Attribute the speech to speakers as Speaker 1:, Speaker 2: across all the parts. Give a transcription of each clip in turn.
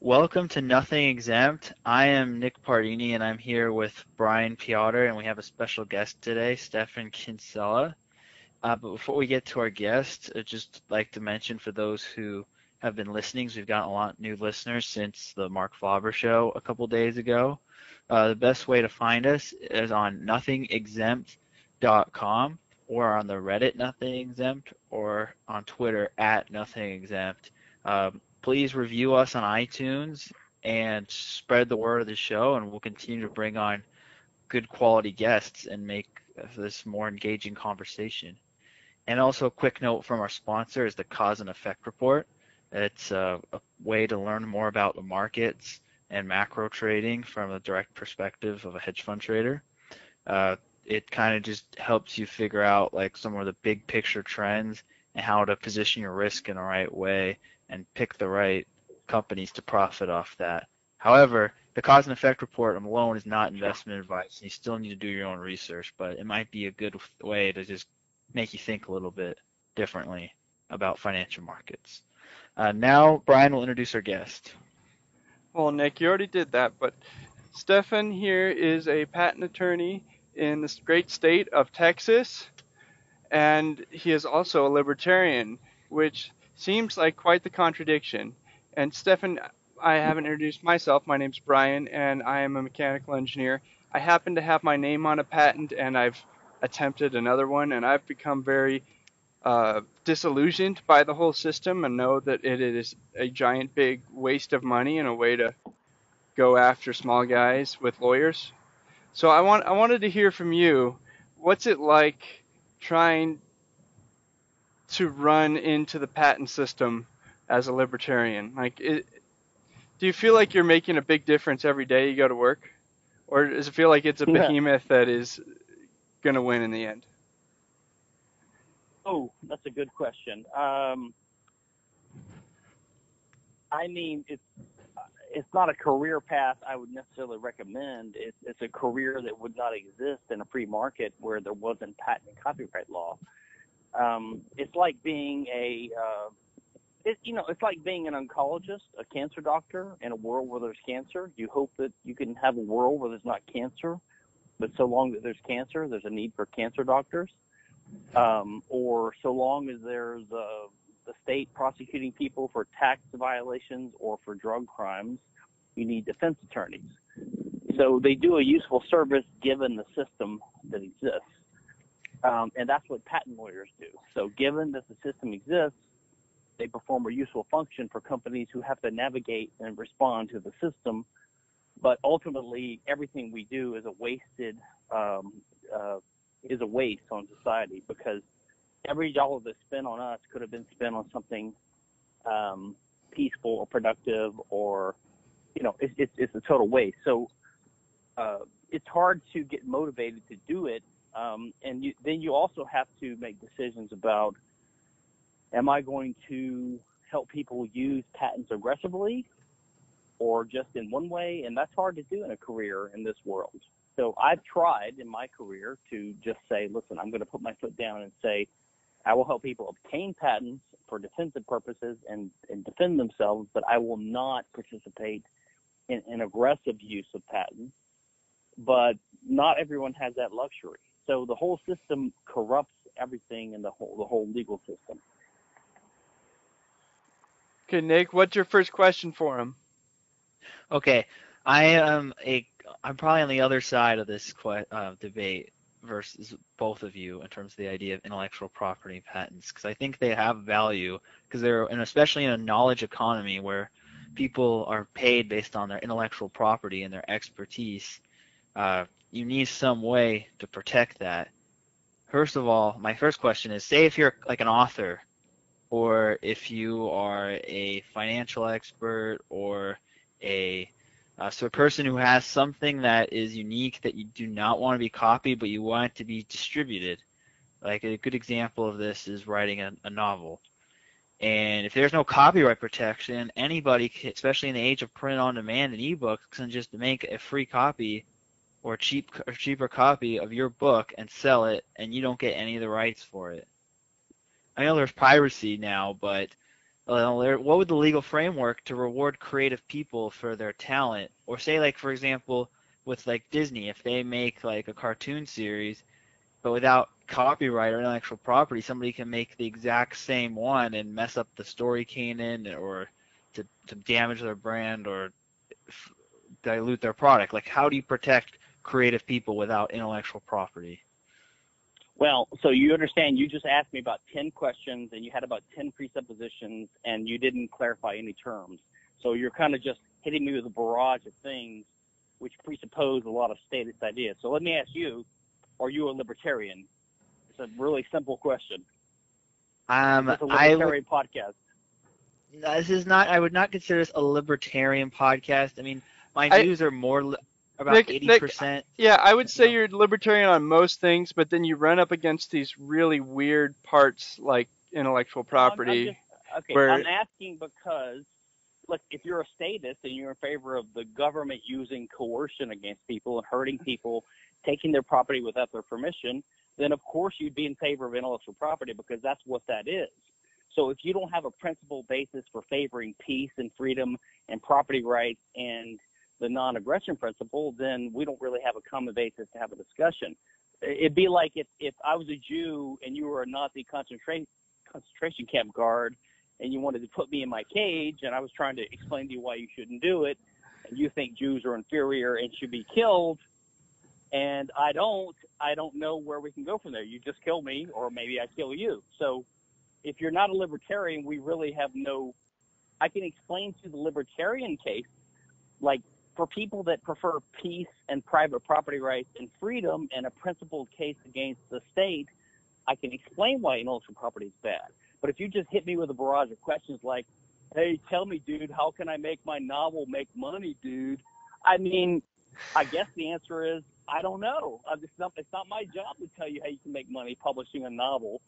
Speaker 1: Welcome to Nothing Exempt. I am Nick Pardini and I'm here with Brian Piotr and we have a special guest today, Stephan Kinsella. Uh, but before we get to our guest, I'd just like to mention for those who have been listening, we've gotten a lot of new listeners since the Marc Faber show a couple days ago. Uh, the best way to find us is on nothingexempt.com or on the Reddit Nothing Exempt or on Twitter at Nothing Exempt. Um, please review us on iTunes and spread the word of the show, and we'll continue to bring on good quality guests and make this more engaging conversation. And also, a quick note from our sponsor is the Cause and Effect Report. It's a, a way to learn more about the markets and macro trading from a direct perspective of a hedge fund trader. Uh, it kind of just helps you figure out like some of the big picture trends and how to position your risk in the right way and pick the right companies to profit off that. However, the cause and effect report alone is not investment advice. You still need to do your own research, but it might be a good way to just make you think a little bit differently about financial markets. Uh, now, Brian will introduce our guest.
Speaker 2: Well, Nick, you already did that, but Stephan here is a patent attorney in the great state of Texas, and he is also a libertarian, which Seems like quite the contradiction. And Stephan, I haven't introduced myself. My name's Brian, and I am a mechanical engineer. I happen to have my name on a patent, and I've attempted another one, and I've become very uh, disillusioned by the whole system and know that it is a giant big waste of money and a way to go after small guys with lawyers. So I want I wanted to hear from you. What's it like trying to run into the patent system as a libertarian? Like, it, do you feel like you're making a big difference every day you go to work, or does it feel like it's a behemoth yeah. that is going to win in the end?
Speaker 3: Oh, that's a good question. Um, I mean, it's it's not a career path I would necessarily recommend. It's, it's a career that would not exist in a free market where there wasn't patent and copyright law. Um, it's like being a, uh, it, you know, it's like being an oncologist, a cancer doctor in a world where there's cancer. You hope that you can have a world where there's not cancer, but so long that there's cancer, there's a need for cancer doctors. Um, or so long as there's uh, the state prosecuting people for tax violations or for drug crimes, you need defense attorneys. So they do a useful service given the system that exists. Um, and that's what patent lawyers do. So, given that the system exists, they perform a useful function for companies who have to navigate and respond to the system. But ultimately, everything we do is a wasted um, uh, is a waste on society because every dollar that's spent on us could have been spent on something um, peaceful or productive or you know it's, it's, it's a total waste. So uh, it's hard to get motivated to do it um, and you, then you also have to make decisions about am I going to help people use patents aggressively or just in one way? And that's hard to do in a career in this world. So I've tried in my career to just say, listen, I'm going to put my foot down and say, I will help people obtain patents for defensive purposes and, and defend themselves, but I will not participate in, in aggressive use of patents. But not everyone has that luxury. So the whole system corrupts everything in the whole the whole legal system.
Speaker 2: Okay, Nick, what's your first question for him?
Speaker 1: Okay, I am a I'm probably on the other side of this uh, debate versus both of you in terms of the idea of intellectual property patents because I think they have value because they're and especially in a knowledge economy where people are paid based on their intellectual property and their expertise. Uh, you need some way to protect that. First of all, my first question is say if you're like an author or if you are a financial expert or a uh, so a person who has something that is unique that you do not want to be copied but you want it to be distributed. Like a good example of this is writing a, a novel. And if there's no copyright protection, anybody, especially in the age of print on demand and ebooks, can just make a free copy or cheap or cheaper copy of your book and sell it, and you don't get any of the rights for it. I know there's piracy now, but uh, what would the legal framework to reward creative people for their talent? Or say, like for example, with like Disney, if they make like a cartoon series, but without copyright or intellectual property, somebody can make the exact same one and mess up the story canon or to, to damage their brand or dilute their product. Like, how do you protect creative people without intellectual property?
Speaker 3: Well, so you understand, you just asked me about 10 questions and you had about 10 presuppositions and you didn't clarify any terms. So you're kind of just hitting me with a barrage of things which presuppose a lot of statist ideas. So let me ask you, are you a libertarian? It's a really simple question.
Speaker 1: Um,
Speaker 3: It's a
Speaker 1: I would
Speaker 3: libertarian podcast.
Speaker 1: No, this is not. I would not consider this a libertarian podcast. I mean, my
Speaker 2: I-
Speaker 1: views are more li- about
Speaker 2: Nick-
Speaker 1: eighty
Speaker 2: Nick,
Speaker 1: percent.
Speaker 2: Yeah, I would say
Speaker 1: No.
Speaker 2: you're libertarian on most things, but then you run up against these really weird parts like intellectual
Speaker 3: No, I'm- I'm
Speaker 2: property.
Speaker 3: just- okay,
Speaker 2: where-
Speaker 3: I'm asking because, look, if you're a statist and you're in favor of the government using coercion against people and hurting people, taking their property without their permission, then of course you'd be in favor of intellectual property because that's what that is. So if you don't have a principle basis for favoring peace and freedom and property rights and the non-aggression principle, then we don't really have a common basis to have a discussion. It'd be like if, if I was a Jew and you were a Nazi concentration concentration camp guard and you wanted to put me in my cage and I was trying to explain to you why you shouldn't do it and you think Jews are inferior and should be killed and I don't, I don't know where we can go from there. You just kill me or maybe I kill you. So if you're not a libertarian, we really have no I can explain to the libertarian case like for people that prefer peace and private property rights and freedom and a principled case against the state, I can explain why intellectual property is bad. But if you just hit me with a barrage of questions like, hey, tell me, dude, how can I make my novel make money, dude? I mean, I guess the answer is I don't know. It's not, it's not my job to tell you how you can make money publishing a novel.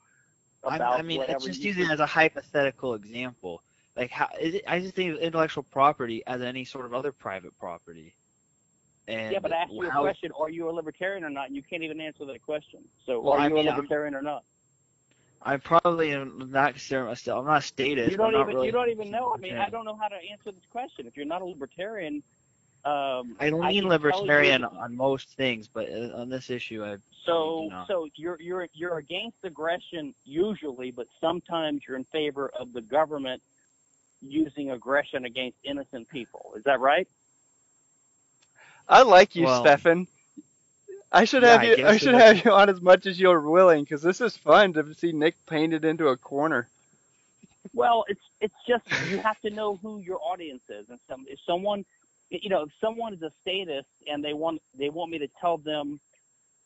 Speaker 1: I,
Speaker 3: About
Speaker 1: I mean, it's
Speaker 3: whatever
Speaker 1: just using it as a hypothetical example. Like, how is it, I just think of intellectual property as any sort of other private property. And
Speaker 3: Yeah, but I asked you a question: Are you a libertarian or not? You can't even answer that question. So,
Speaker 1: Well,
Speaker 3: are
Speaker 1: I
Speaker 3: you
Speaker 1: mean,
Speaker 3: a
Speaker 1: I'm-
Speaker 3: libertarian or not?
Speaker 1: I probably am not consider myself. I'm not a statist.
Speaker 3: You don't even
Speaker 1: really
Speaker 3: you don't even know. I mean, I don't know how to answer this question. If you're not a libertarian, um,
Speaker 1: I lean
Speaker 3: you-
Speaker 1: libertarian on most things, but uh, on this issue, I
Speaker 3: So, so you're you're you're against aggression usually, but sometimes you're in favor of the government using aggression against innocent people. Is that right?
Speaker 2: I like you,
Speaker 1: Well-
Speaker 2: Stephan. I should have
Speaker 1: I
Speaker 2: you. I
Speaker 1: guess
Speaker 2: should have you on as much as you're willing, because this is fun to see Nick painted into a corner.
Speaker 3: Well, it's it's just you have to know who your audience is, and some if someone, you know, if someone is a statist and they want they want me to tell them,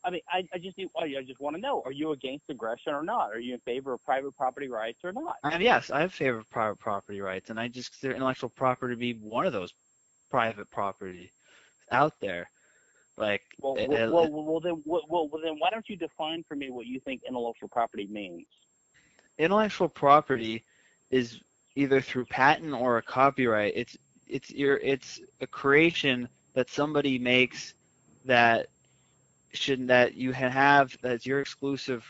Speaker 3: I mean, I, I just need, I just want to know: Are you against aggression or not? Are you in favor of private property rights or not?
Speaker 1: And yes, I have favor of private property rights, and I just consider intellectual property to be one of those private property out there. Like,
Speaker 3: Well,
Speaker 1: it-
Speaker 3: well,
Speaker 1: it-
Speaker 3: well, well, then, well, well, then, why don't you define for me what you think intellectual property means?
Speaker 1: intellectual property is either through patent or a copyright. It's it's your it's a creation that somebody makes that should that you have that's your exclusive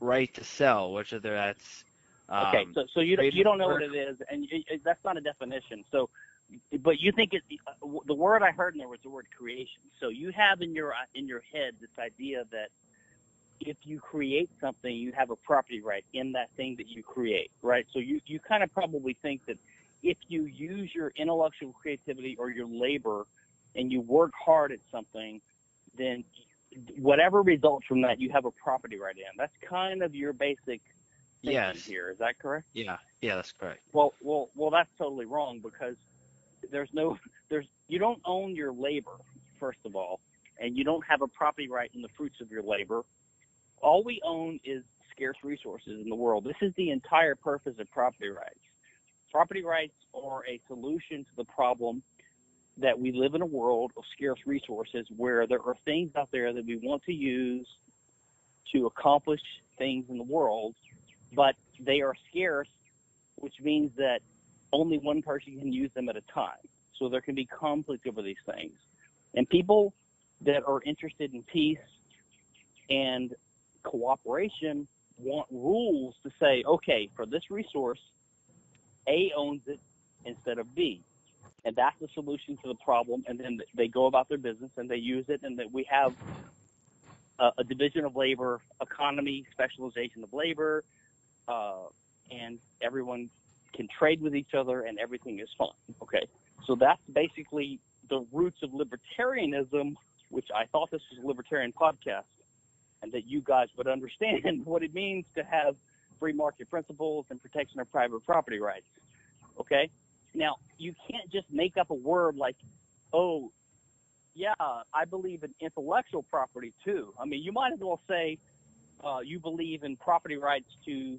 Speaker 1: right to sell, which whether that's um,
Speaker 3: Okay, so so you don't, you don't know what it is, and you, that's not a definition. So, but you think it, the word I heard in there was the word creation. So you have in your in your head this idea that if you create something, you have a property right in that thing that you create, right? So you you kind of probably think that if you use your intellectual creativity or your labor and you work hard at something, then whatever results from that, you have a property right in. That's kind of your basic
Speaker 1: Yes.
Speaker 3: here. Is that correct?
Speaker 1: yeah yeah that's correct.
Speaker 3: Well, well, well, that's totally wrong because there's no, there's, you don't own your labor, first of all, and you don't have a property right in the fruits of your labor. All we own is scarce resources in the world. This is the entire purpose of property rights. Property rights are a solution to the problem that we live in a world of scarce resources where there are things out there that we want to use to accomplish things in the world, but they are scarce which means that only one person can use them at a time. So there can be conflict over these things. And people that are interested in peace and cooperation want rules to say, okay, for this resource, A owns it instead of B. And that's the solution to the problem. And then they go about their business and they use it, and that we have a, a division of labor, economy, specialization of labor, uh, and everyone can trade with each other, and everything is fine. Okay, so that's basically the roots of libertarianism, which I thought this was a libertarian podcast, and that you guys would understand what it means to have free market principles and protection of private property rights. Okay, now you can't just make up a word like, oh, yeah, I believe in intellectual property too. I mean, you might as well say uh, you believe in property rights to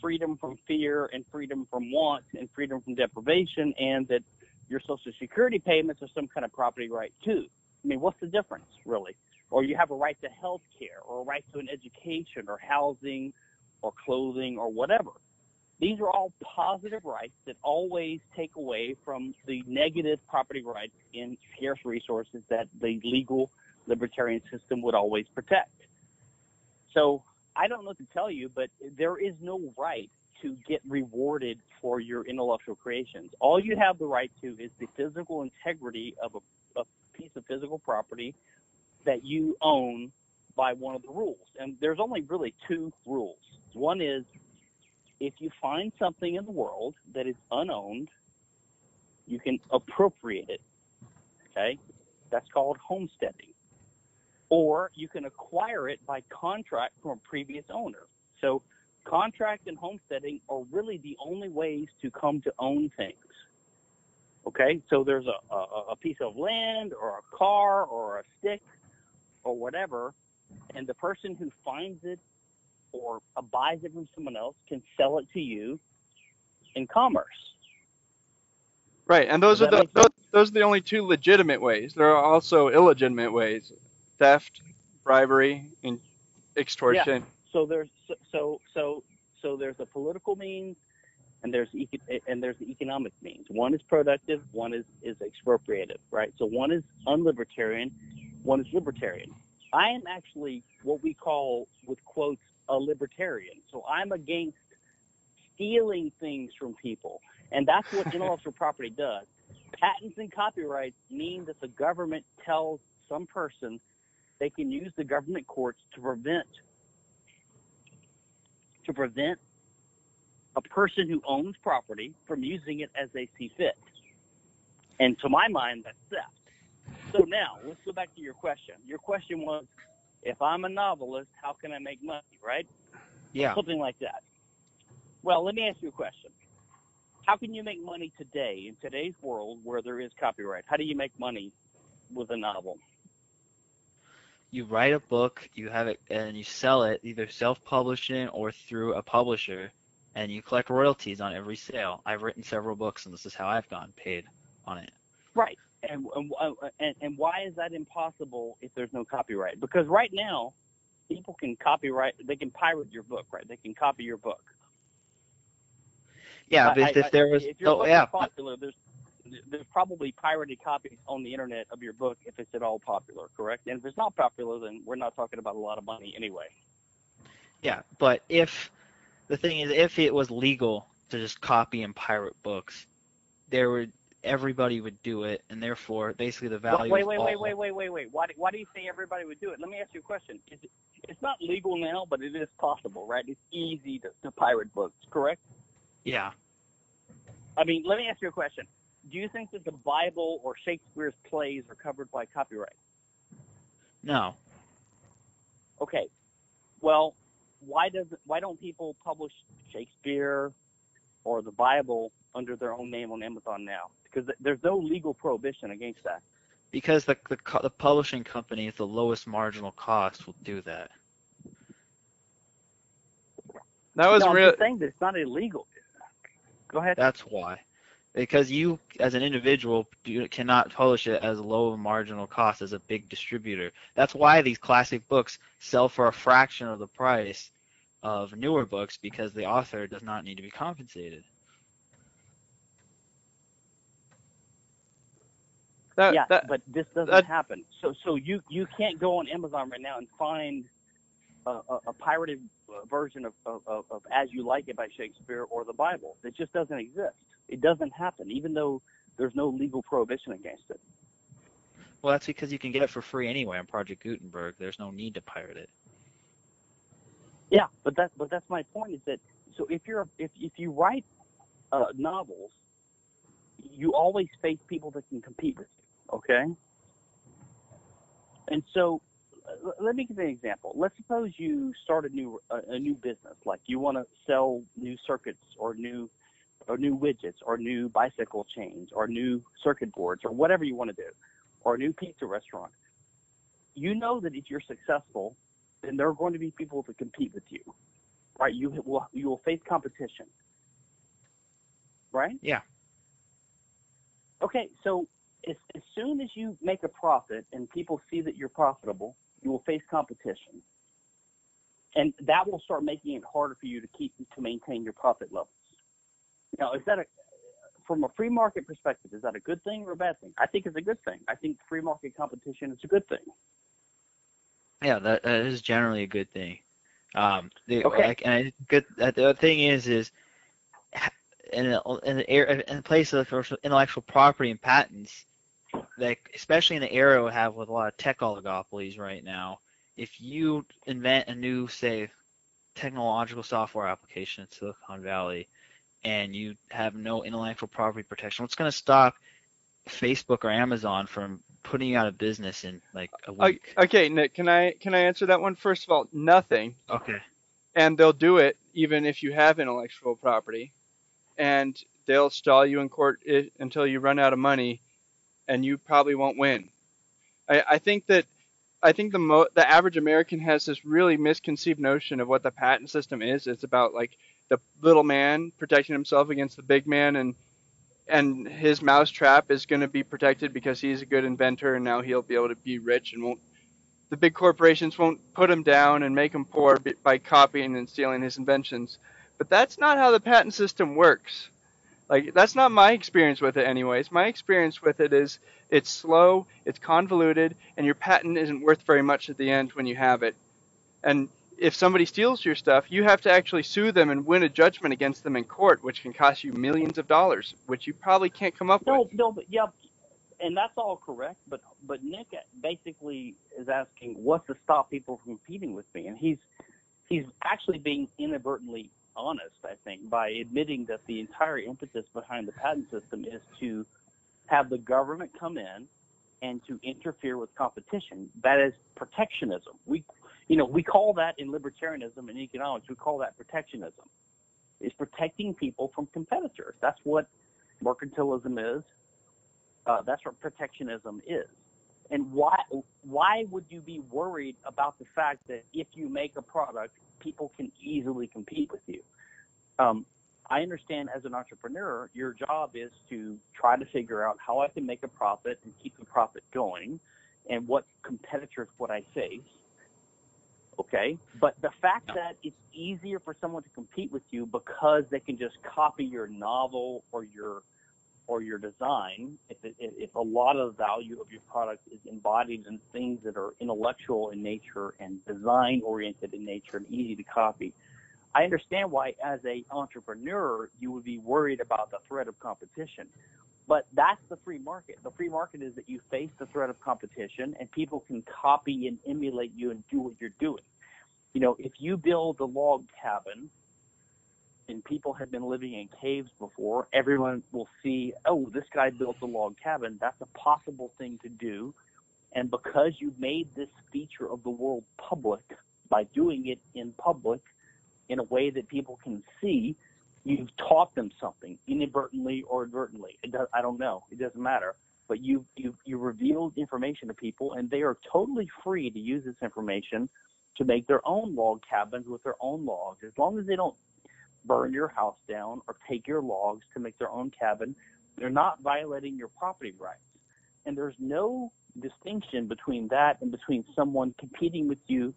Speaker 3: freedom from fear and freedom from want and freedom from deprivation, and that your Social Security payments are some kind of property right too. I mean, what's the difference, really? Or you have a right to health care, or a right to an education, or housing, or clothing, or whatever. These are all positive rights that always take away from the negative property rights in scarce resources that the legal libertarian system would always protect. So I don't know what to tell you, but there is no right to get rewarded for your intellectual creations. All you have the right to is the physical integrity of a, a piece of physical property that you own by one of the rules. And there's only really two rules. One is if you find something in the world that is unowned, you can appropriate it. Okay? That's called homesteading. Or you can acquire it by contract from a previous owner. So contract and homesteading are really the only ways to come to own things. Okay, so there's a, a, a, piece of land or a car or a stick or whatever, and the person who finds it or buys it from someone else can sell it to you in commerce.
Speaker 2: Right, and those are the those, those are the only two legitimate ways. There are also illegitimate ways: theft, bribery, and extortion.
Speaker 3: Yeah. So there's so so so there's a political means, and there's and there's the economic means. One is productive, one is is expropriative, right? So one is unlibertarian, one is libertarian. I am actually what we call, with quotes, a libertarian. So I'm against stealing things from people. And that's what intellectual property does. Patents and copyrights mean that the government tells some person they can use the government courts to prevent to prevent a person who owns property from using it as they see fit. And to my mind, that's theft. So now let's go back to your question. Your question was if I'm a novelist, how can I make money, right?
Speaker 1: Yeah.
Speaker 3: Something like that. Well, let me ask you a question. How can you make money today in today's world where there is copyright? How do you make money with a novel?
Speaker 1: You write a book, you have it, and you sell it either self-publishing or through a publisher, and you collect royalties on every sale. I've written several books, and this is how I've gotten paid on it.
Speaker 3: Right and, uh, uh, and and why is that impossible if there's no copyright? Because right now, people can copyright, they can pirate your book, right? They can copy your book.
Speaker 1: Yeah, but I, if there was,
Speaker 3: if your
Speaker 1: oh
Speaker 3: book
Speaker 1: yeah,
Speaker 3: is popular, there's there's probably pirated copies on the internet of your book if it's at all popular, correct? And if it's not popular, then we're not talking about a lot of money anyway.
Speaker 1: Yeah, but if the thing is, if it was legal to just copy and pirate books, there would everybody would do it, and therefore, basically, the value.
Speaker 3: Wait, wait, wait, wait, wait, wait, wait. Why, why do you say everybody would do it? Let me ask you a question. Is it, it's not legal now, but it is possible, right? It's easy to, to pirate books, correct?
Speaker 1: Yeah.
Speaker 3: I mean, let me ask you a question. Do you think that the Bible or Shakespeare's plays are covered by copyright?
Speaker 1: No.
Speaker 3: Okay. Well, why does why don't people publish Shakespeare or the Bible under their own name on Amazon now? Because there's no legal prohibition against that.
Speaker 1: Because the, the the publishing company at the lowest marginal cost will do that.
Speaker 2: That was
Speaker 3: no,
Speaker 2: real.
Speaker 3: I'm saying that it's not illegal. Go ahead.
Speaker 1: That's why. Because you, as an individual, you cannot publish it as low marginal cost as a big distributor. That's why these classic books sell for a fraction of the price of newer books because the author does not need to be compensated.
Speaker 2: That,
Speaker 3: yeah,
Speaker 2: that,
Speaker 3: but this doesn't
Speaker 2: that,
Speaker 3: happen. So so you you can't go on Amazon right now and find a, a, a pirated version of, of, of As You Like It by Shakespeare or the Bible. It just doesn't exist. It doesn't happen, even though there's no legal prohibition against it.
Speaker 1: Well, that's because you can get it for free anyway on Project Gutenberg. There's no need to pirate it.
Speaker 3: Yeah, but that but that's my point is that so if you're if if you write uh, novels, you always face people that can compete with you. Okay. And so, let me give you an example. Let's suppose you start a new a, a new business, like you want to sell new circuits or new or new widgets or new bicycle chains or new circuit boards or whatever you want to do, or a new pizza restaurant. You know that if you're successful, then there are going to be people to compete with you, right? You will you will face competition, right?
Speaker 1: Yeah.
Speaker 3: Okay, so as, as soon as you make a profit and people see that you're profitable, you will face competition, and that will start making it harder for you to keep to maintain your profit levels. Now, is that a from a free market perspective, is that a good thing or a bad thing? I think it's a good thing. I think free market competition is a good thing.
Speaker 1: Yeah, that, that is generally a good thing. Um, the,
Speaker 3: Okay.
Speaker 1: like, and I, good. uh, The other thing is, is in in the in the place of intellectual property and patents, like especially in the era we have with a lot of tech oligopolies right now, if you invent a new, say, technological software application in Silicon Valley, and you have no intellectual property protection, what's going to stop Facebook or Amazon from putting you out of business in like a week?
Speaker 2: Okay, Nick, can I can I answer that one first of all? Nothing,
Speaker 1: Okay.
Speaker 2: and they'll do it even if you have intellectual property, and they'll stall you in court i until you run out of money, and you probably won't win. I, I think that I think the mo- the average American has this really misconceived notion of what the patent system is. It's about like the little man protecting himself against the big man, and and his mousetrap is going to be protected because he's a good inventor, and now he'll be able to be rich and won't. The big corporations won't put him down and make him poor by copying and stealing his inventions. But that's not how the patent system works. Like that's not my experience with it anyways. My experience with it is it's slow, it's convoluted, and your patent isn't worth very much at the end when you have it. And if somebody steals your stuff, you have to actually sue them and win a judgment against them in court, which can cost you millions of dollars, which you probably can't come up
Speaker 3: No,
Speaker 2: with.
Speaker 3: no, but yeah, and that's all correct. But but Nick basically is asking what's to stop people from competing with me, and he's he's actually being inadvertently honest, I think, by admitting that the entire impetus behind the patent system is to have the government come in and to interfere with competition. That is protectionism. We you know we call that in libertarianism and economics we call that protectionism. It's protecting people from competitors. That's what mercantilism is. Uh, that's what protectionism is. And why why would you be worried about the fact that if you make a product, people can easily compete with you? Um, I understand as an entrepreneur, your job is to try to figure out how I can make a profit and keep the profit going, and what competitors would I face. Okay, but the fact that it's easier for someone to compete with you because they can just copy your novel or your or your design, if, it, if a lot of the value of your product is embodied in things that are intellectual in nature and design oriented in nature and easy to copy, I understand why, as a entrepreneur, you would be worried about the threat of competition. But that's the free market. The free market is that you face the threat of competition, and people can copy and emulate you and do what you're doing. You know, if you build a log cabin and people have been living in caves before, everyone will see, oh, this guy built a log cabin. That's a possible thing to do. And because you made this feature of the world public by doing it in public in a way that people can see, you've taught them something inadvertently or advertently. Does, I don't know. It doesn't matter. But you you you revealed information to people, and they are totally free to use this information to make their own log cabins with their own logs, as long as they don't burn your house down or take your logs to make their own cabin. They're not violating your property rights. And there's no distinction between that and between someone competing with you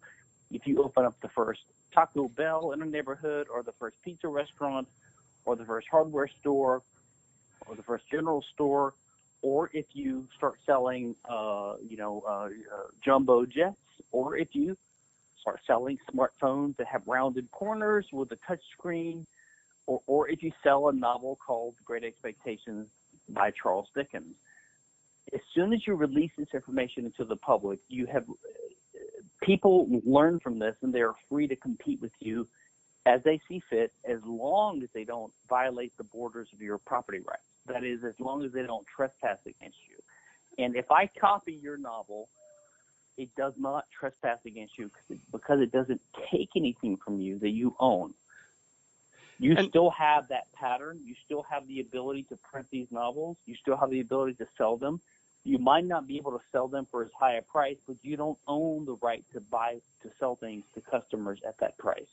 Speaker 3: if you open up the first Taco Bell in a neighborhood or the first pizza restaurant or the first hardware store or the first general store or if you start selling uh, you know uh, uh, jumbo jets or if you are selling smartphones that have rounded corners with a touch screen, or, or if you sell a novel called Great Expectations by Charles Dickens. As soon as you release this information into the public, you have people learn from this and they are free to compete with you as they see fit as long as they don't violate the borders of your property rights. That is, as long as they don't trespass against you. And if I copy your novel, it does not trespass against you because it doesn't take anything from you that you own. You and, still have that pattern. You still have the ability to print these novels. You still have the ability to sell them. You might not be able to sell them for as high a price, but you don't own the right to buy to sell things to customers at that price.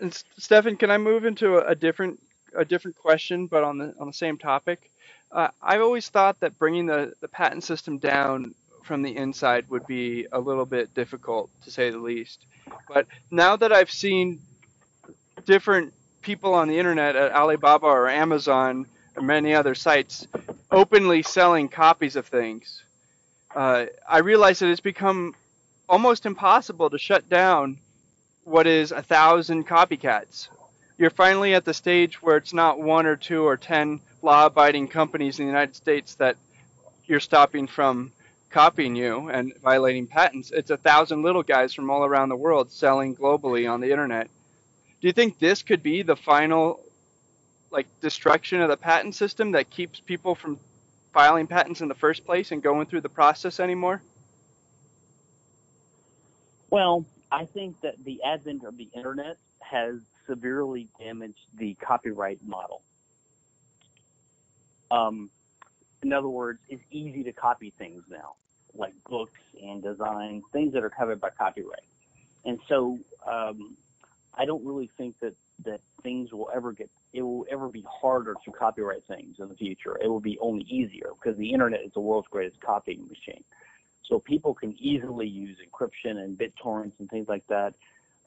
Speaker 2: And Stephan, can I move into a, a different a different question, but on the on the same topic? Uh, I've always thought that bringing the, the patent system down from the inside would be a little bit difficult, to say the least. But now that I've seen different people on the internet at Alibaba or Amazon or many other sites openly selling copies of things, uh, I realize that it's become almost impossible to shut down what is a thousand copycats. You're finally at the stage where it's not one or two or ten law-abiding companies in the United States that you're stopping from copying you and violating patents. It's a thousand little guys from all around the world selling globally on the internet. Do you think this could be the final like destruction of the patent system that keeps people from filing patents in the first place and going through the process anymore?
Speaker 3: Well, I think that the advent of the internet has severely damaged the copyright model. Um, in other words, it's easy to copy things now, like books and design, things that are covered by copyright. And so um, I don't really think that, that things will ever get, it will ever be harder to copyright things in the future. It will be only easier because the internet is the world's greatest copying machine. So people can easily use encryption and BitTorrents and things like that,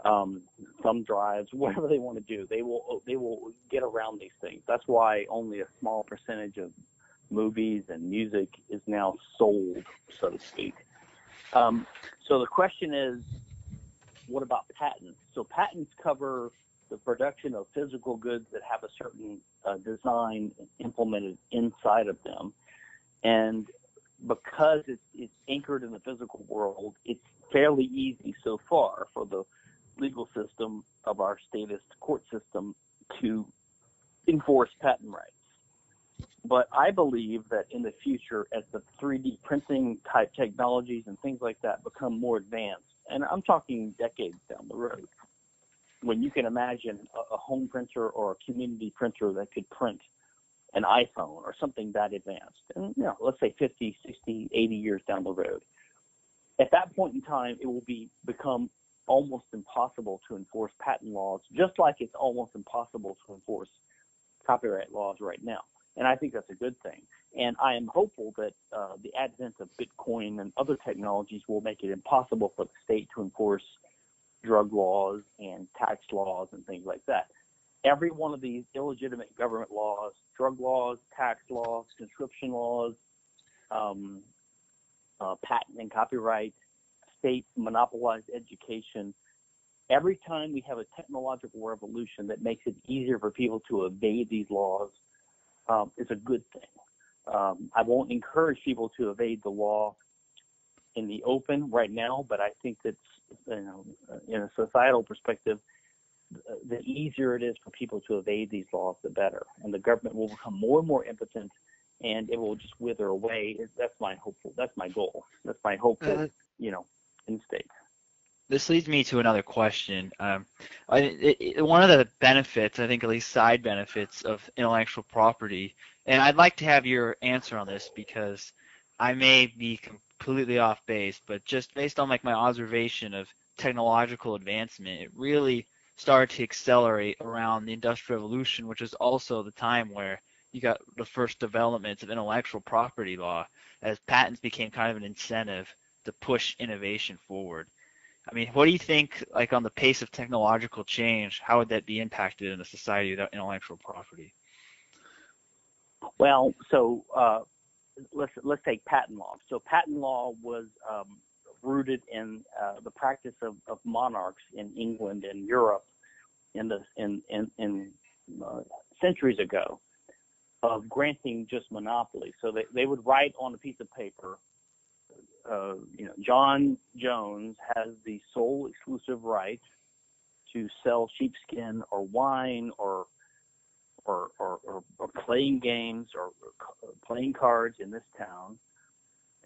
Speaker 3: um, thumb drives, whatever they want to do. They will they will get around these things. That's why only a small percentage of movies and music is now sold, so to speak. Um, so the question is, what about patents? So patents cover the production of physical goods that have a certain uh, design implemented inside of them, and because it's, it's anchored in the physical world, it's fairly easy so far for the legal system of our statist court system to enforce patent rights. But I believe that in the future, as the 3D printing type technologies and things like that become more advanced, and I'm talking decades down the road, when you can imagine a, home printer or a community printer that could print an iPhone or something that advanced, and you know, let's say 50, 60, 80 years down the road. At that point in time, it will be become almost impossible to enforce patent laws, just like it's almost impossible to enforce copyright laws right now. And I think that's a good thing. And I am hopeful that uh, the advent of Bitcoin and other technologies will make it impossible for the state to enforce drug laws and tax laws and things like that every one of these illegitimate government laws, drug laws, tax laws, conscription laws, um, uh, patent and copyright, state monopolized education, every time we have a technological revolution that makes it easier for people to evade these laws, um, is a good thing. Um, I won't encourage people to evade the law in the open right now, but I think that you know, in a societal perspective, the easier it is for people to evade these laws, the better. And the government will become more and more impotent, and it will just wither away. That's my hopeful. That's my goal. That's my hope. Uh, you know, in state.
Speaker 1: This leads me to another question. Um, I, it, one of the benefits, I think, at least side benefits of intellectual property, and I'd like to have your answer on this because I may be completely off base, but just based on like my observation of technological advancement, it really started to accelerate around the Industrial Revolution, which is also the time where you got the first developments of intellectual property law as patents became kind of an incentive to push innovation forward. I mean, what do you think, like on the pace of technological change, how would that be impacted in a society without intellectual property?
Speaker 3: Well, so uh, let's let's take patent law. So patent law was um, rooted in uh, the practice of, of monarchs in England and Europe in the in in, in uh, centuries ago of granting just monopoly. So they, they would write on a piece of paper, you know, John Jones has the sole exclusive right to sell sheepskin or wine or or, or, or, or playing games or, or playing cards in this town.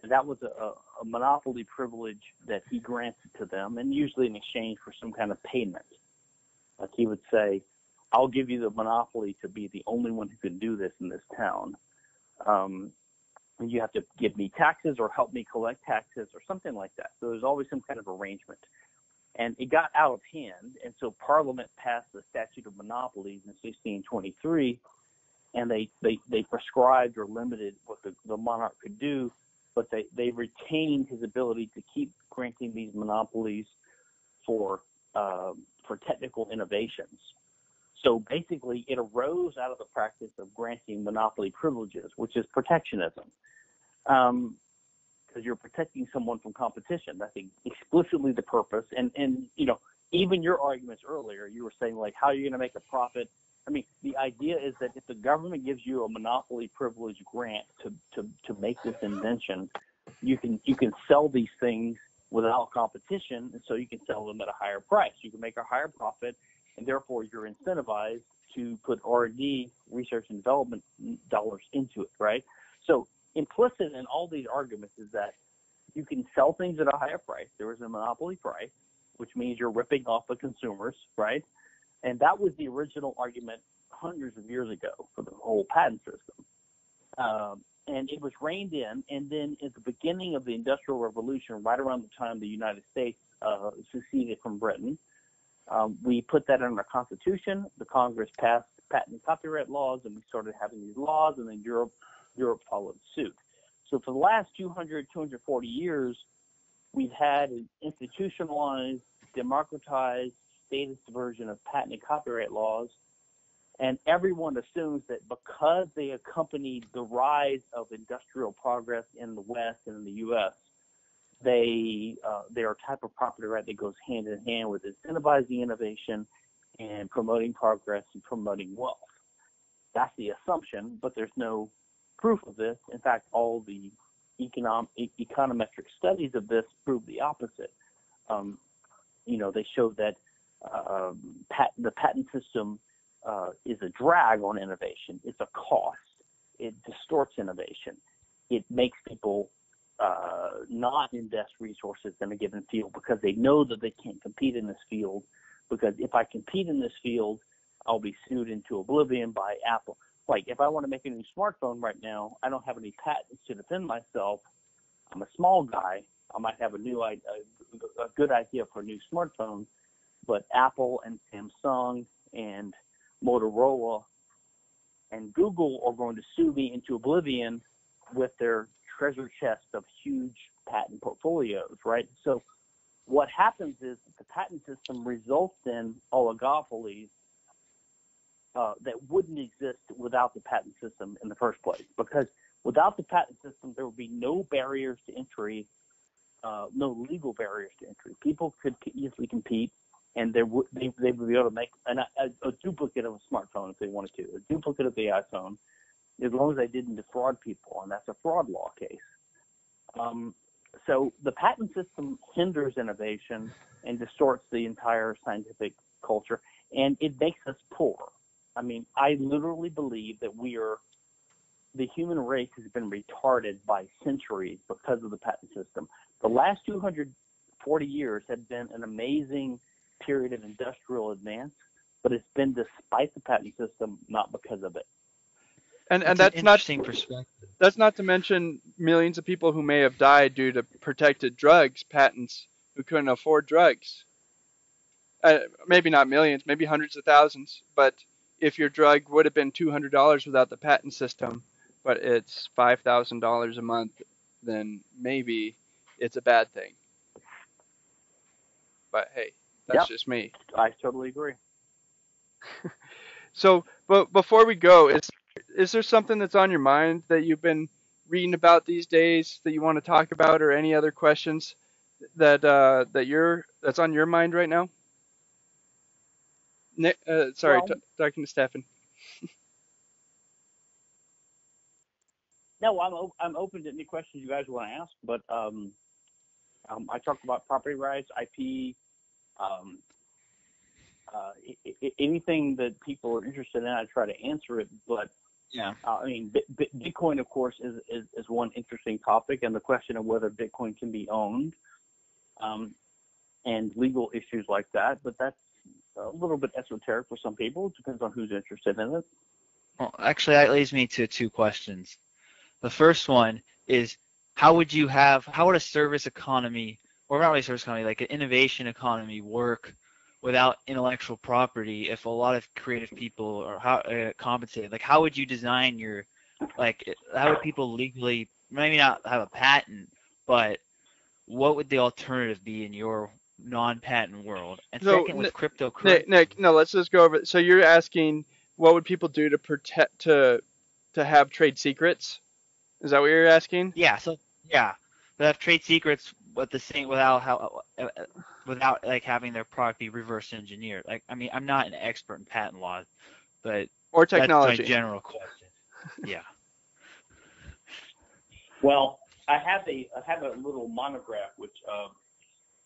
Speaker 3: And that was a, a monopoly privilege that he granted to them, and usually in exchange for some kind of payment. Like he would say, I'll give you the monopoly to be the only one who can do this in this town. Um, you have to give me taxes or help me collect taxes or something like that. So there's always some kind of arrangement. And it got out of hand, and so Parliament passed the Statute of Monopolies in 1623, and they, they, they prescribed or limited what the, the monarch could do, but they, they retained his ability to keep granting these monopolies for uh, for technical innovations. So basically, it arose out of the practice of granting monopoly privileges, which is protectionism, because um, you're protecting someone from competition. That's explicitly the purpose. And and you know, even your arguments earlier, you were saying like, how are you going to make a profit? I mean, the idea is that if the government gives you a monopoly privilege grant to to to make this invention, you can you can sell these things without competition, and so you can sell them at a higher price. You can make a higher profit and therefore you're incentivized to put R&D, research and development dollars into it, right? So implicit in all these arguments is that you can sell things at a higher price. There is a monopoly price, which means you're ripping off the consumers, right? And that was the original argument hundreds of years ago for the whole patent system. Um, and it was reined in. And then at the beginning of the Industrial Revolution, right around the time the United States uh, seceded from Britain, um, we put that in our Constitution. The Congress passed patent and copyright laws, and we started having these laws, and then Europe Europe followed suit. So for the last 200, 240 years, we've had an institutionalized, democratized, statist version of patent and copyright laws, and everyone assumes that because they accompanied the rise of industrial progress in the West and in the U.S., they uh, they are a type of property right that goes hand in hand with incentivizing innovation and promoting progress and promoting wealth. That's the assumption, but there's no proof of this. In fact, all the economic econometric studies of this prove the opposite. Um, you know, they show that uh, pat- the patent system uh, is a drag on innovation. It's a cost. It distorts innovation. It makes people uh, not invest resources in a given field because they know that they can't compete in this field. Because if I compete in this field, I'll be sued into oblivion by Apple. Like if I want to make a new smartphone right now, I don't have any patents to defend myself. I'm a small guy. I might have a new a, a good idea for a new smartphone, but Apple and Samsung and Motorola and Google are going to sue me into oblivion with their treasure chest of huge patent portfolios, right? So what happens is the patent system results in oligopolies uh, that wouldn't exist without the patent system in the first place. Because without the patent system, there would be no barriers to entry, uh, no legal barriers to entry. People could easily compete, and they would they, they would be able to make an, a, a duplicate of a smartphone if they wanted to, a duplicate of the iPhone, as long as I didn't defraud people, and that's a fraud law case. Um, so the patent system hinders innovation and distorts the entire scientific culture, and it makes us poor. I mean, I literally believe that we are the human race has been retarded by centuries because of the patent system. The last 240 years have been an amazing period of industrial advance, but it's been despite the patent system, not because of it.
Speaker 2: And and that's, that's not perspective. That's not to mention millions of people who may have died due to protected drugs patents who couldn't afford drugs. Uh, maybe not millions, maybe hundreds of thousands. But if your drug would have been two hundred dollars without the patent system, but it's five thousand dollars a month, then maybe it's a bad thing. But hey, that's yep. just me.
Speaker 3: I totally agree.
Speaker 2: so, but before we go, is is there something that's on your mind that you've been reading about these days that you want to talk about, or any other questions that uh, that you're that's on your mind right now? Nick, uh, sorry,
Speaker 3: Well-
Speaker 2: t- talking to Stephan.
Speaker 3: No, I'm o- I'm open to any questions you guys want to ask, but um, um, I talk about property rights, IP, um, uh, I- I- anything that people are interested in. I try to answer it, but
Speaker 1: Yeah.
Speaker 3: uh, I mean, Bi- Bi- Bitcoin, of course, is, is is one interesting topic, and the question of whether Bitcoin can be owned, um, and legal issues like that. But that's a little bit esoteric for some people. It depends on who's interested in it.
Speaker 1: Well, actually, that leads me to two questions. The first one is how would you have, how would a service economy, or not really a service economy, like an innovation economy work without intellectual property if a lot of creative people are how, uh, compensated? Like, how would you design your, like, how would people legally, maybe not have a patent, but what would the alternative be in your non-patent world? And
Speaker 2: So,
Speaker 1: second, with
Speaker 2: Nick-
Speaker 1: cryptocurrency.
Speaker 2: Nick, Nick, no, let's just go over. So you're asking what would people do to protect to to have trade secrets? Is that what you're asking?
Speaker 1: Yeah, so yeah, they have trade secrets with the same without how uh, uh, without like having their product be reverse engineered. Like, I mean, I'm not an expert in patent law, but
Speaker 2: Or
Speaker 1: that's
Speaker 2: technology?
Speaker 1: my general question. Yeah.
Speaker 3: Well, I have a I have a little monograph which uh,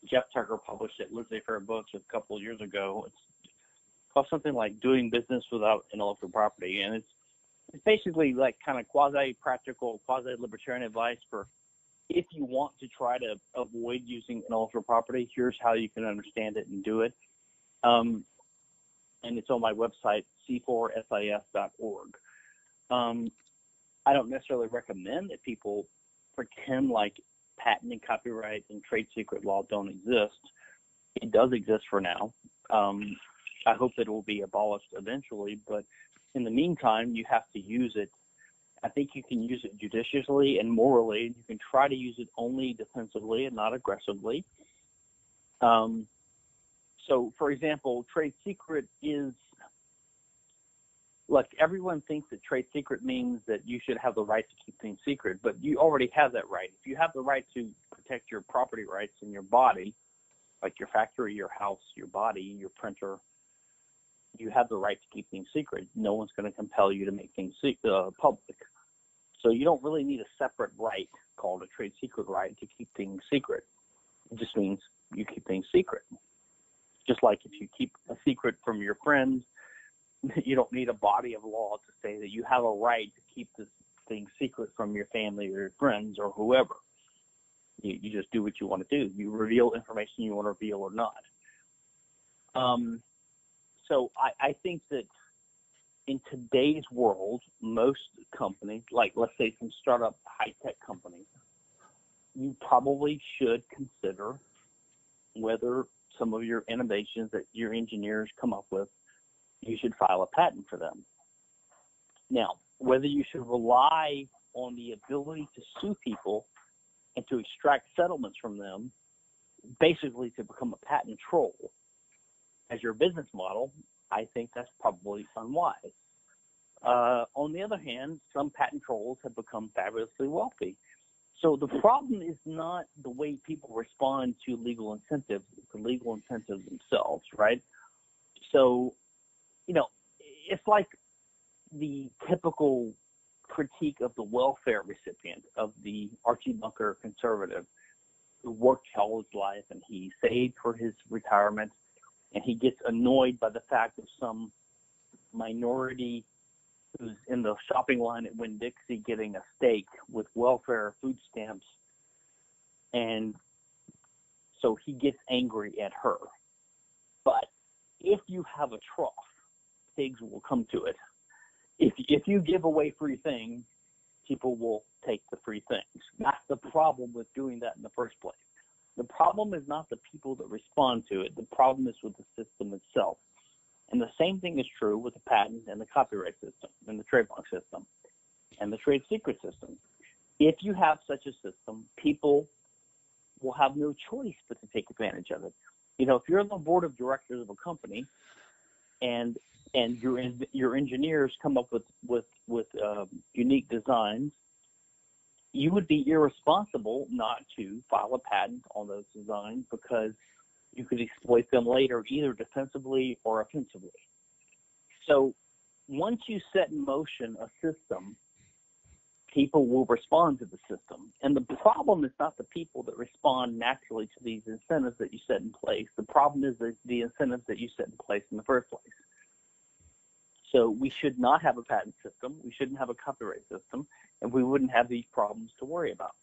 Speaker 3: Jeff Tucker published at Laissez Faire Books a couple of years ago. It's called something like "Doing Business Without Intellectual Property," and it's it's basically like kind of quasi practical, quasi libertarian advice for if you want to try to avoid using intellectual property. Here's how you can understand it and do it. Um, and it's on my website c4sif.org. Um, I don't necessarily recommend that people pretend like patent and copyright and trade secret law don't exist. It does exist for now. Um, I hope that it will be abolished eventually, but in the meantime, you have to use it. I think you can use it judiciously and morally. You can try to use it only defensively and not aggressively. Um, so, for example, trade secret is look, everyone thinks that trade secret means that you should have the right to keep things secret, but you already have that right. If you have the right to protect your property rights in your body, like your factory, your house, your body, your printer, you have the right to keep things secret. No one's going to compel you to make things uh, public. So you don't really need a separate right called a trade secret right to keep things secret. It just means you keep things secret. Just like if you keep a secret from your friends, you don't need a body of law to say that you have a right to keep this thing secret from your family or your friends or whoever. You, you just do what you want to do. You reveal information you want to reveal or not. Um, so I, I think that in today's world, most companies, like let's say some startup high tech companies, you probably should consider whether some of your innovations that your engineers come up with you should file a patent for them. Now, whether you should rely on the ability to sue people and to extract settlements from them, basically to become a patent troll as your business model, I think that's probably unwise. Uh, on the other hand, some patent trolls have become fabulously wealthy. So the problem is not the way people respond to legal incentives, it's the legal incentives themselves, right? So you know, it's like the typical critique of the welfare recipient of the Archie Bunker conservative who worked all his life and he saved for his retirement and he gets annoyed by the fact of some minority who's in the shopping line at Winn Dixie getting a steak with welfare food stamps and so he gets angry at her. But if you have a trough pigs will come to it. If if you give away free things, people will take the free things. That's the problem with doing that in the first place. The problem is not the people that respond to it. The problem is with the system itself. And the same thing is true with the patent and the copyright system and the trademark system and the trade secret system. If you have such a system, people will have no choice but to take advantage of it. You know, if you're on the board of directors of a company and and your your engineers come up with with with um, unique designs, you would be irresponsible not to file a patent on those designs because you could exploit them later either defensively or offensively. So once you set in motion a system, people will respond to the system. And the problem is not the people that respond naturally to these incentives that you set in place. The problem is the, the incentives that you set in place in the first place. So we should not have a patent system. We shouldn't have a copyright system, and we wouldn't have these problems to worry about.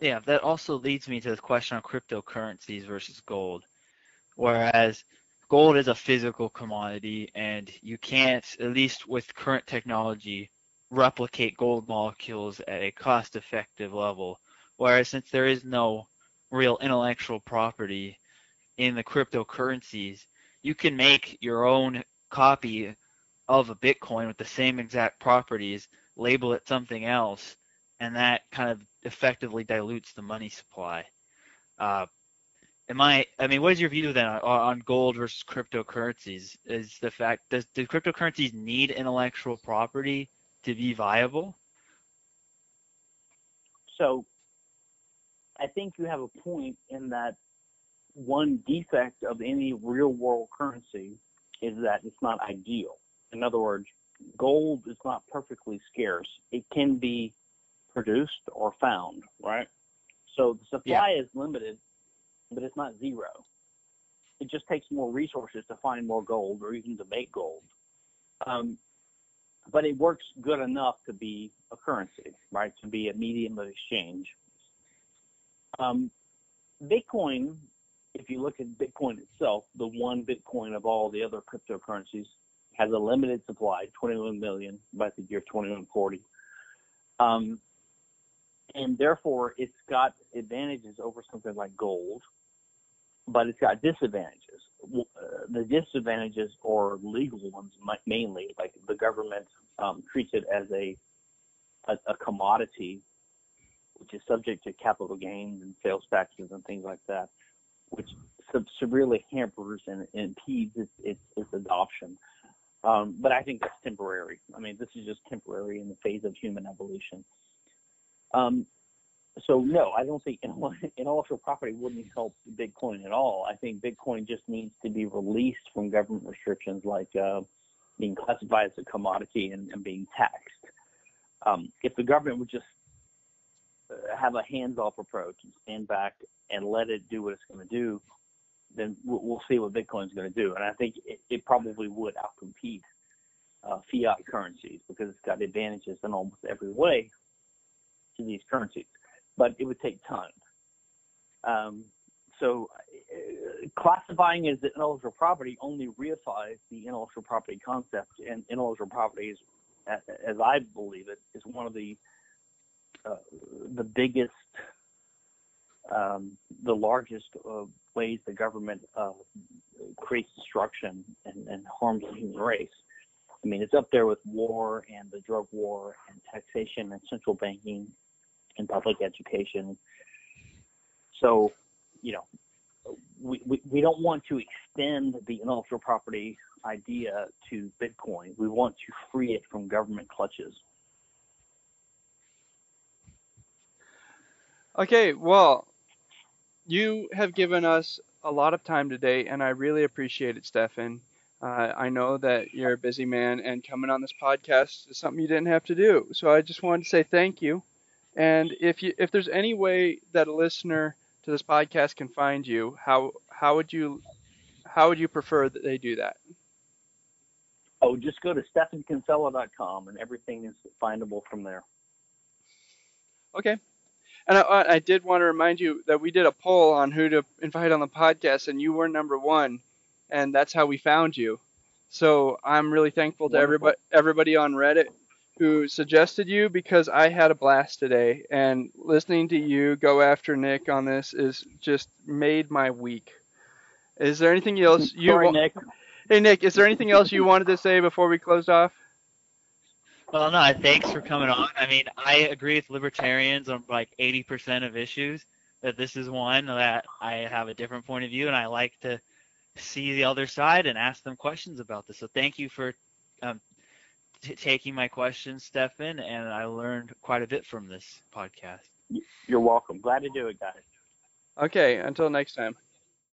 Speaker 1: Yeah, that also leads me to the question on cryptocurrencies versus gold. Whereas gold is a physical commodity, and you can't, at least with current technology, replicate gold molecules at a cost effective level. Whereas since there is no real intellectual property in the cryptocurrencies, you can make your own copy of a Bitcoin with the same exact properties, label it something else, and that kind of effectively dilutes the money supply. Uh, am I? I mean, what is your view then on, on gold versus cryptocurrencies? Is the fact does do cryptocurrencies need intellectual property to be viable?
Speaker 3: So, I think you have a point in that one defect of any real world currency is that it's not ideal. In other words, gold is not perfectly scarce. It can be produced or found, right? So the supply yeah. is limited, but it's not zero. It just takes more resources to find more gold or even to make gold. Um, but it works good enough to be a currency, right? To be a medium of exchange. Um, Bitcoin if you look at Bitcoin itself, the one Bitcoin of all the other cryptocurrencies has a limited supply, 21 million by the year 2140. Um, and therefore, it's got advantages over something like gold, but it's got disadvantages. Uh, the disadvantages are legal ones mainly, like the government um, treats it as a, a, a commodity, which is subject to capital gains and sales taxes and things like that which severely hampers and impedes its, its, its adoption. Um, but I think that's temporary. I mean, this is just temporary in the phase of human evolution. Um, so no, I don't think intellectual property wouldn't help Bitcoin at all. I think Bitcoin just needs to be released from government restrictions like uh, being classified as a commodity and, and being taxed. Um, if the government would just have a hands-off approach and stand back and let it do what it's going to do, then we'll, see what Bitcoin's going to do. And I think it, it probably would outcompete uh, fiat currencies because it's got advantages in almost every way to these currencies. But it would take time. Um, so uh, classifying as intellectual property only reifies the intellectual property concept, and intellectual property is, as I believe it, is one of the uh, the biggest um, the largest uh, ways the government uh, creates destruction and, and, harms the human race. I mean, it's up there with war and the drug war and taxation and central banking and public education. So, you know, we, we, we don't want to extend the intellectual property idea to Bitcoin. We want to free it from government clutches.
Speaker 2: Okay, well, you have given us a lot of time today, and I really appreciate it, Stephan. Uh, I know that you're a busy man, and coming on this podcast is something you didn't have to do. So I just wanted to say thank you. And if you, if there's any way that a listener to this podcast can find you, how how would you how would you prefer that they do that?
Speaker 3: Oh, just go to stephankinsella.com, and everything is findable from there.
Speaker 2: Okay, and I, I, did want to remind you that we did a poll on who to invite on the podcast, and you were number one, and that's how we found you. So I'm really thankful to everybody everybody on Reddit who suggested you because I had a blast today, and listening to you go after Nick on this is just made my week. Is there anything else you?
Speaker 3: Sorry, wa- Nick.
Speaker 2: Hey Nick, is there anything else you wanted to say before we closed off?
Speaker 1: Well, no, thanks for coming on. I mean, I agree with libertarians on like 80% of issues. That this is one that I have a different point of view, and I like to see the other side and ask them questions about this. So thank you for um, t- taking my questions, Stephan, and I learned quite a bit from this podcast.
Speaker 3: You're welcome. Glad to do it, guys.
Speaker 2: Okay, until next time.